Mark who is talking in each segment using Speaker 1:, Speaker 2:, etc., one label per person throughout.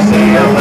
Speaker 1: see you.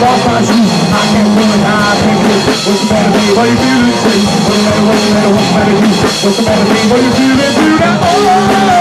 Speaker 1: walk on the I can't feel it, I can't feel it. What's the matter, babe? Why you feeling sick? What's the matter, what's the matter, what's the matter, you? What's the matter, babe? Why you feeling? Do that, oh,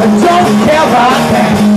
Speaker 1: I don't care about that.